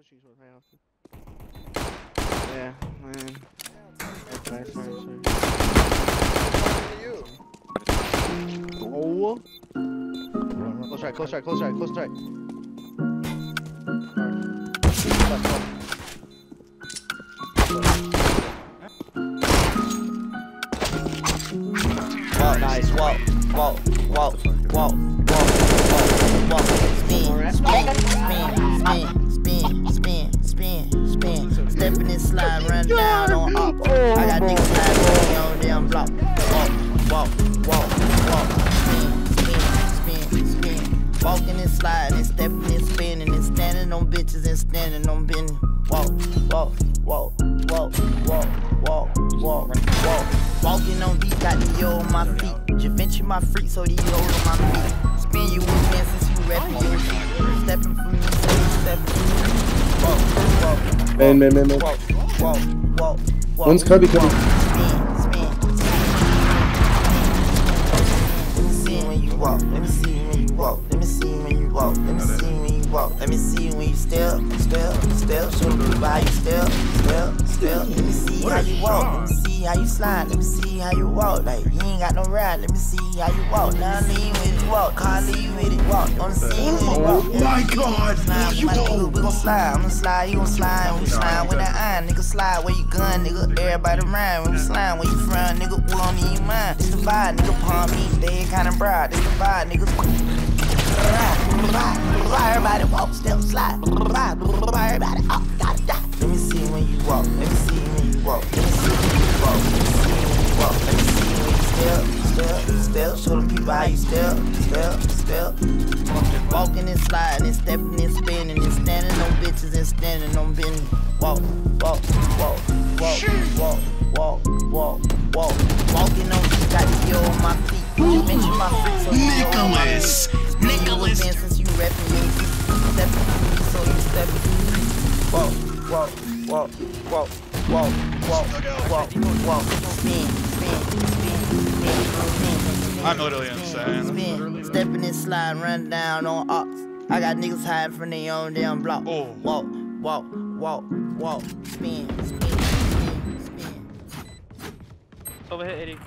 pushing short high often. Yeah, man. Sorry, sorry, sorry. you. Oh. Close right, close right, close right, close right. Walk, nice. Walk, walk, walk, walk. Spin, spin, spin, spin, spin, spin, spin, and slide, run down on up. I got niggas sliding on the damn block. Walk, walk, walk, walk. Spin, spin, spin, spin. Walking and sliding, and stepping and spinning, and standing on bitches and standing on business. Walk, walk, walk, walk, walk, walk, walk, walk. Walking on beat, got the yo on my feet. Javinci my freak, so the yo on my feet. Spin you with man since you rapping your feet. Stepping for me, stepping for me. Walk, walk, Man, man, man, man. walk, walk, walk, walk. One's Kirby, Kirby. walk. Spin, spin, spin. Let me see when you walk. Let me see when you walk. Let me see when you walk. Let me see when you walk. Let me see when you step, step, step. Show me how you step, step, step. Let me see how you walk. Let me see how you slide. Let me see how you walk. Like you ain't got no ride. Let me see how you walk. Now lean with it, walk. Car lean with it, walk. On the scene with it, walk. Oh my God, Slide, you go. we gon' slide. I'm gon' slide, you gon' slide. We slide with that iron, nigga. Slide where you gun, nigga. Everybody rhyme. When we slide, where you from, nigga? Who don't need mine? This the vibe, nigga. Palm me, they kinda broad. This the vibe, nigga. Everybody walk, step, slide. Everybody up, step. Show them people how you step, step, step. Walking and sliding and stepping and spinning and standing on bitches and standing on business. Walk, walk, walk, walk, walk, walk, walk, walk. Walking on beat, got yo on my feet. You mention my freak, so you know on my Nicholas, feet. Spin you Nicholas. advance since you reppin' your. Stepping me, so you stepping me. Walk, walk, walk, walk, walk, walk, walk, walk. Spin, spin. I'm literally spin, insane. Spin, stepping and sliding, run down on ox. I got niggas hiding from their own damn block. Oh. Walk, walk, walk, walk. Spin, spin, spin, spin. Over Overhit 80.